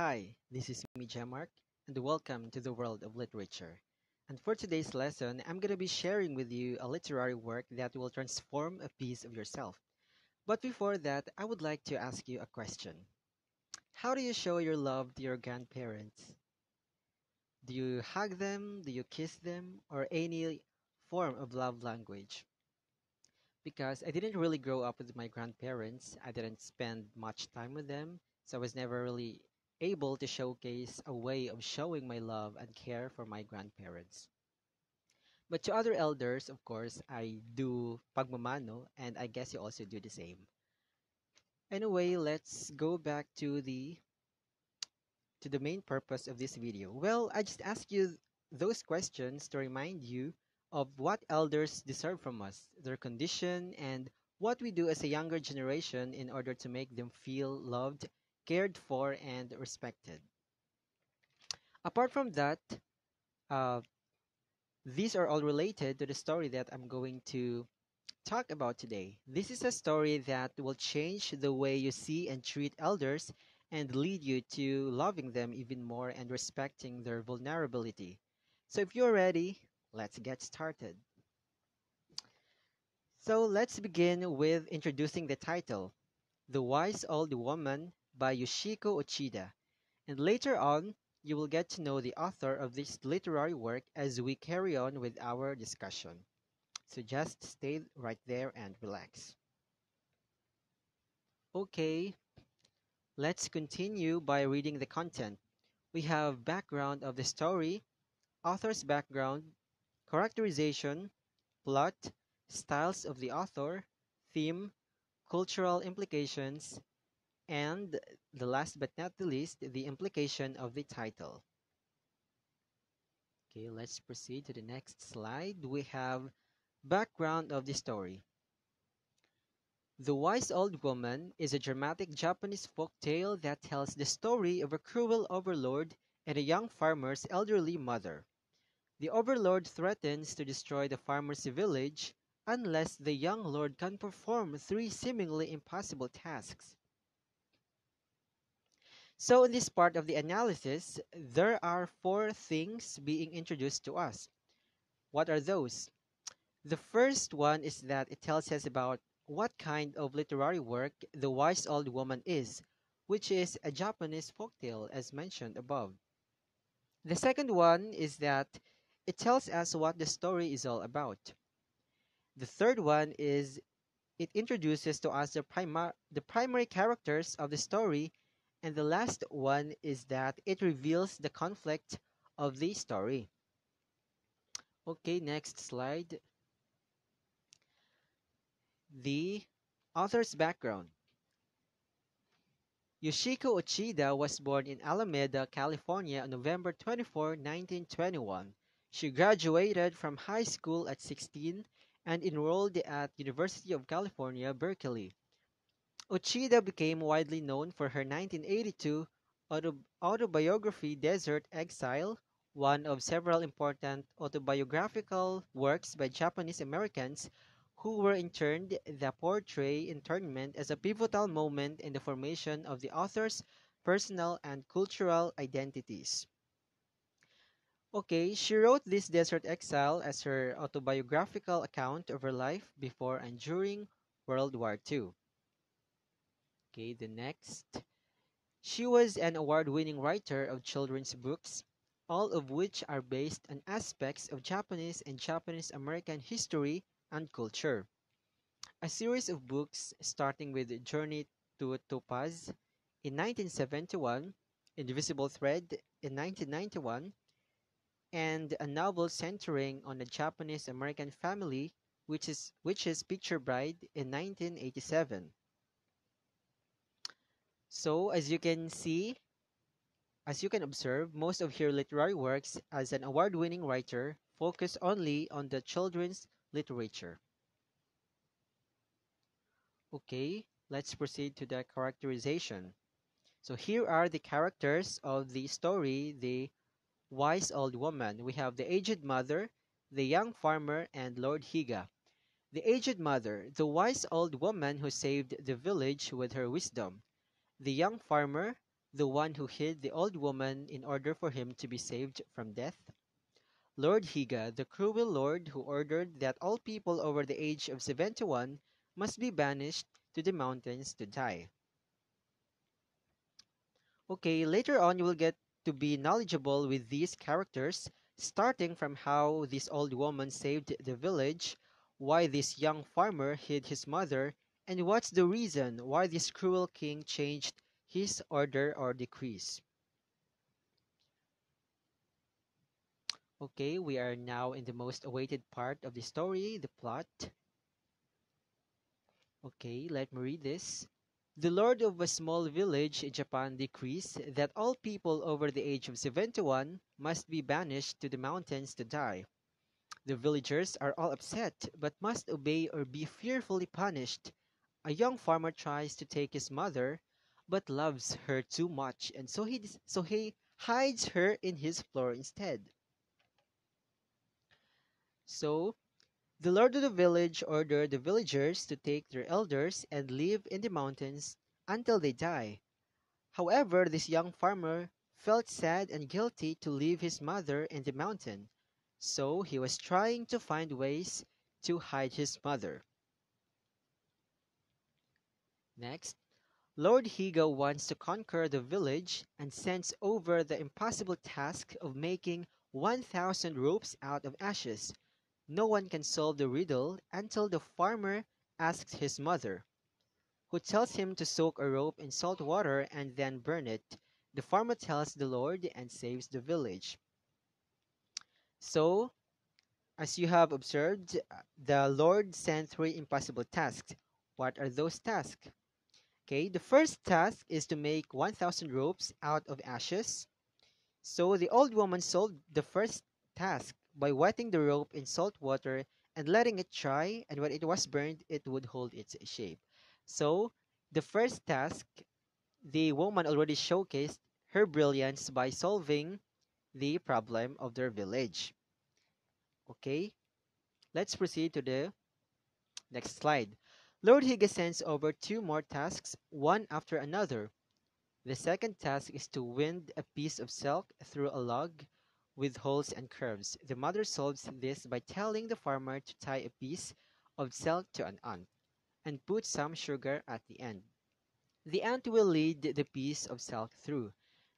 Hi, this is me, Jemark, and welcome to the world of literature. And for today's lesson, I'm going to be sharing with you a literary work that will transform a piece of yourself. But before that, I would like to ask you a question. How do you show your love to your grandparents? Do you hug them? Do you kiss them? Or any form of love language? Because I didn't really grow up with my grandparents, I didn't spend much time with them, so I was never really able to showcase a way of showing my love and care for my grandparents. But to other elders, of course, I do pagmamano, and I guess you also do the same. Anyway, let's go back to the to the main purpose of this video. Well, I just ask you those questions to remind you of what elders deserve from us, their condition, and what we do as a younger generation in order to make them feel loved, cared for, and respected. Apart from that, uh, these are all related to the story that I'm going to talk about today. This is a story that will change the way you see and treat elders and lead you to loving them even more and respecting their vulnerability. So, if you're ready, let's get started. So, let's begin with introducing the title The Wise Old Woman by Yoshiko Uchida. And later on, you will get to know the author of this literary work as we carry on with our discussion. So just stay right there and relax. Okay, let's continue by reading the content. We have background of the story, author's background, characterization, plot, styles of the author, theme, cultural implications, and the last but not the least, the implication of the title. Okay, let's proceed to the next slide. We have background of the story. The Wise Old Woman is a dramatic Japanese folk tale that tells the story of a cruel overlord and a young farmer's elderly mother. The overlord threatens to destroy the farmer's village unless the young lord can perform three seemingly impossible tasks. So in this part of the analysis, there are four things being introduced to us. What are those? The first one is that it tells us about what kind of literary work The Wise Old Woman is, which is a Japanese folktale as mentioned above. The second one is that it tells us what the story is all about. The third one is it introduces to us the, the primary characters of the story and the last one is that it reveals the conflict of the story. Okay, next slide. The author's background. Yoshiko Uchida was born in Alameda, California on November 24, 1921. She graduated from high school at 16 and enrolled at University of California, Berkeley. Uchida became widely known for her 1982 autobiography Desert Exile, one of several important autobiographical works by Japanese Americans who were interned the portray internment as a pivotal moment in the formation of the author's personal and cultural identities. Okay, she wrote this Desert Exile as her autobiographical account of her life before and during World War II. Okay, the next. She was an award-winning writer of children's books, all of which are based on aspects of Japanese and Japanese American history and culture. A series of books starting with Journey to Topaz in 1971, Invisible Thread in 1991, and a novel centering on a Japanese American family which is which is Picture Bride in 1987. So, as you can see, as you can observe, most of her literary works as an award-winning writer focus only on the children's literature. Okay, let's proceed to the characterization. So here are the characters of the story, The Wise Old Woman. We have the aged mother, the young farmer, and Lord Higa. The aged mother, the wise old woman who saved the village with her wisdom the young farmer, the one who hid the old woman in order for him to be saved from death? Lord Higa, the cruel lord who ordered that all people over the age of 71 must be banished to the mountains to die. Okay, later on you will get to be knowledgeable with these characters, starting from how this old woman saved the village, why this young farmer hid his mother, and what's the reason why this cruel king changed his order or decrees. Okay, we are now in the most awaited part of the story, the plot. Okay, let me read this. The lord of a small village in Japan decrees that all people over the age of 71 must be banished to the mountains to die. The villagers are all upset but must obey or be fearfully punished. A young farmer tries to take his mother but loves her too much and so he so he hides her in his floor instead. So the lord of the village ordered the villagers to take their elders and live in the mountains until they die. However, this young farmer felt sad and guilty to leave his mother in the mountain, so he was trying to find ways to hide his mother. Next, Lord Higa wants to conquer the village and sends over the impossible task of making 1,000 ropes out of ashes no one can solve the riddle until the farmer asks his mother, who tells him to soak a rope in salt water and then burn it. The farmer tells the Lord and saves the village. So, as you have observed, the Lord sent three impossible tasks. What are those tasks? Okay, the first task is to make 1,000 ropes out of ashes. So the old woman solved the first task by wetting the rope in salt water and letting it dry, and when it was burned, it would hold its shape. So, the first task, the woman already showcased her brilliance by solving the problem of their village. Okay, let's proceed to the next slide. Lord Higa sends over two more tasks, one after another. The second task is to wind a piece of silk through a log with holes and curves. The mother solves this by telling the farmer to tie a piece of silk to an ant and put some sugar at the end. The ant will lead the piece of silk through.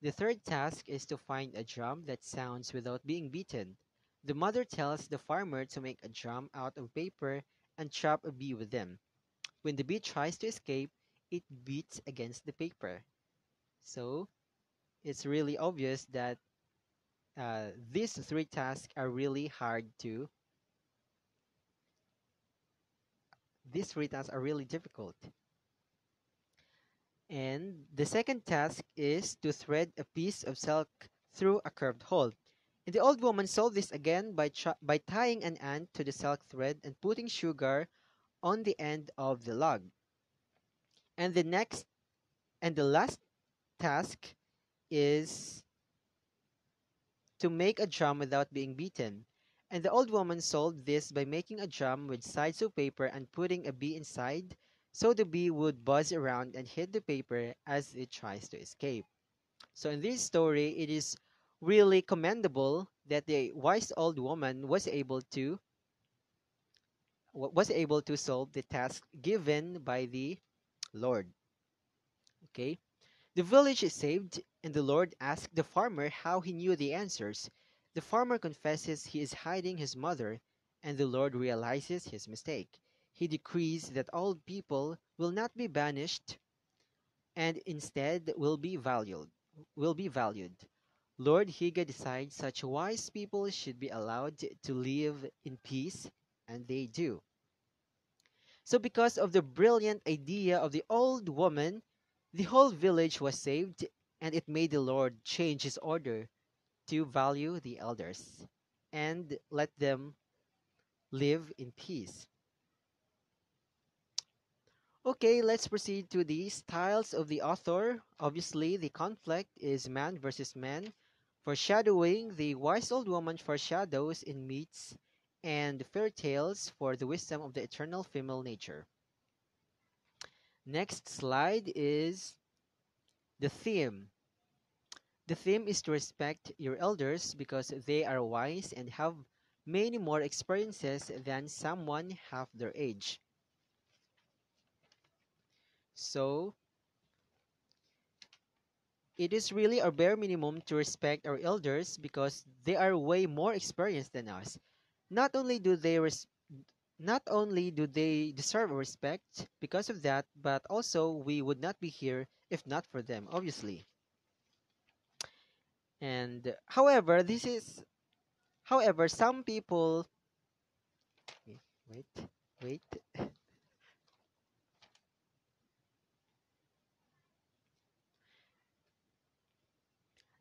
The third task is to find a drum that sounds without being beaten. The mother tells the farmer to make a drum out of paper and trap a bee with them. When the bee tries to escape, it beats against the paper. So, it's really obvious that uh, these three tasks are really hard to these three tasks are really difficult and the second task is to thread a piece of silk through a curved hole and the old woman solved this again by, by tying an ant to the silk thread and putting sugar on the end of the log and the next and the last task is to make a drum without being beaten. And the old woman solved this by making a drum with sides of paper and putting a bee inside, so the bee would buzz around and hit the paper as it tries to escape. So in this story, it is really commendable that the wise old woman was able to was able to solve the task given by the Lord. Okay? The village is saved, and the Lord asked the farmer how he knew the answers. The farmer confesses he is hiding his mother, and the Lord realizes his mistake. He decrees that all people will not be banished and instead will be valued will be valued. Lord Higa decides such wise people should be allowed to live in peace, and they do. So because of the brilliant idea of the old woman, the whole village was saved, and it made the Lord change his order to value the elders and let them live in peace. Okay, let's proceed to the styles of the author. Obviously, the conflict is man versus man. Foreshadowing, the wise old woman foreshadows in myths and fairy tales for the wisdom of the eternal female nature. Next slide is the theme. The theme is to respect your elders because they are wise and have many more experiences than someone half their age. So, it is really our bare minimum to respect our elders because they are way more experienced than us. Not only do they res- not only do they deserve respect because of that, but also we would not be here if not for them, obviously. And however, this is however some people wait, wait.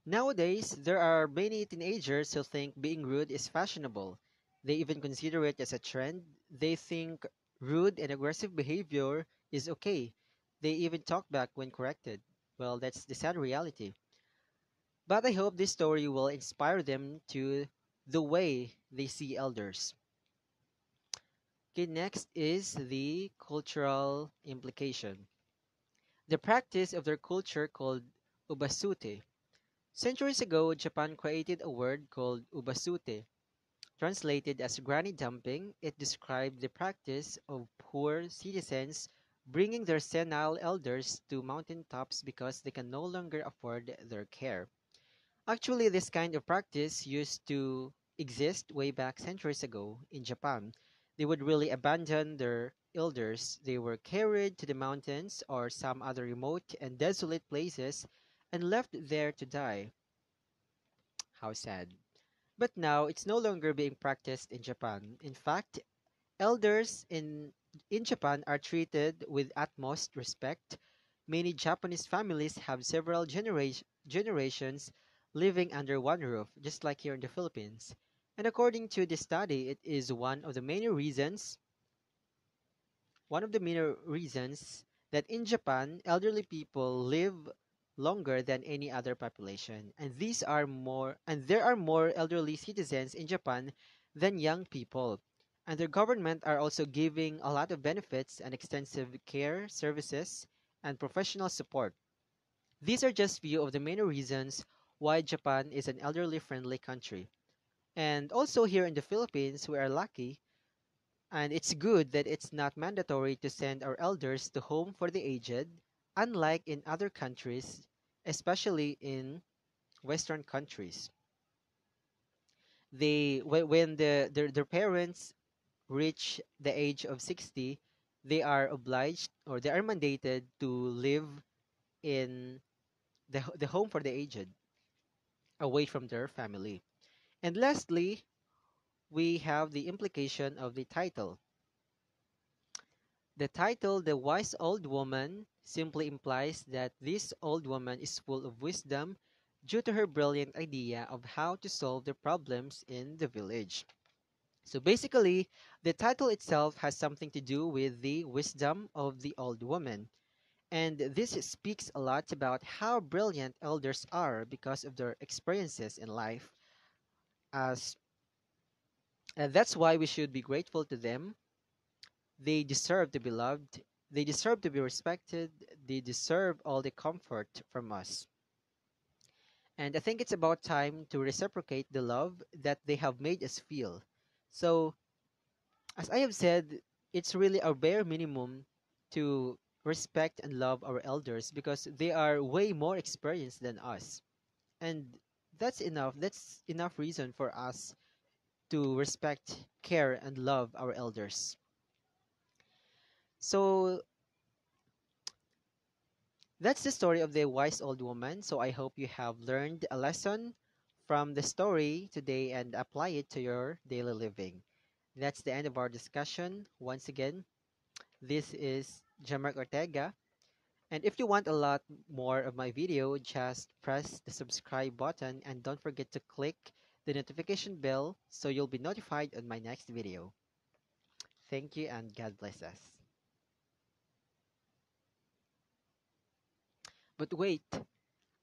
Nowadays, there are many teenagers who think being rude is fashionable. They even consider it as a trend. They think rude and aggressive behavior is okay. They even talk back when corrected. Well, that's the sad reality. But I hope this story will inspire them to the way they see elders. Okay, next is the cultural implication. The practice of their culture called ubasute. Centuries ago, Japan created a word called ubasute. Translated as granny dumping, it described the practice of poor citizens bringing their senile elders to mountain tops because they can no longer afford their care. Actually, this kind of practice used to exist way back centuries ago in Japan. They would really abandon their elders. They were carried to the mountains or some other remote and desolate places and left there to die. How sad. But now it's no longer being practiced in Japan. In fact, elders in in Japan are treated with utmost respect. Many Japanese families have several genera- generations living under one roof, just like here in the Philippines. And according to the study, it is one of the many reasons, one of the many reasons that in Japan, elderly people live longer than any other population. And these are more and there are more elderly citizens in Japan than young people. And the government are also giving a lot of benefits and extensive care services and professional support. These are just few of the main reasons why Japan is an elderly friendly country. And also here in the Philippines, we are lucky, and it's good that it's not mandatory to send our elders to home for the aged, unlike in other countries, especially in Western countries. They when, the their, their parents reach the age of 60, they are obliged or they are mandated to live in the, the home for the aged, away from their family. And lastly, we have the implication of the title. The title, The Wise Old Woman, simply implies that this old woman is full of wisdom due to her brilliant idea of how to solve the problems in the village. So basically, the title itself has something to do with the wisdom of the old woman. And this speaks a lot about how brilliant elders are because of their experiences in life. As and that's why we should be grateful to them. They deserve to be loved. They deserve to be respected. They deserve all the comfort from us. And I think it's about time to reciprocate the love that they have made us feel. So, as I have said, it's really our bare minimum to respect and love our elders because they are way more experienced than us. And that's enough. That's enough reason for us to respect, care, and love our elders. So that's the story of the wise old woman. So I hope you have learned a lesson from the story today and apply it to your daily living. That's the end of our discussion. Once again, this is Jemark Ortega. And if you want a lot more of my video, just press the subscribe button and don't forget to click the notification bell so you'll be notified on my next video. Thank you and God bless us. But wait,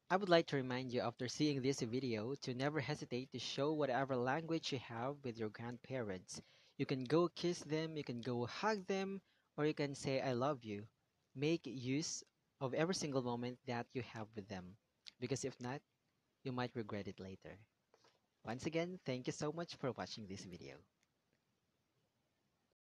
I would like to remind you after seeing this video to never hesitate to show whatever language you have with your grandparents. You can go kiss them, you can go hug them, or you can say I love you. Make use of every single moment that you have with them. Because if not, you might regret it later. Once again, thank you so much for watching this video.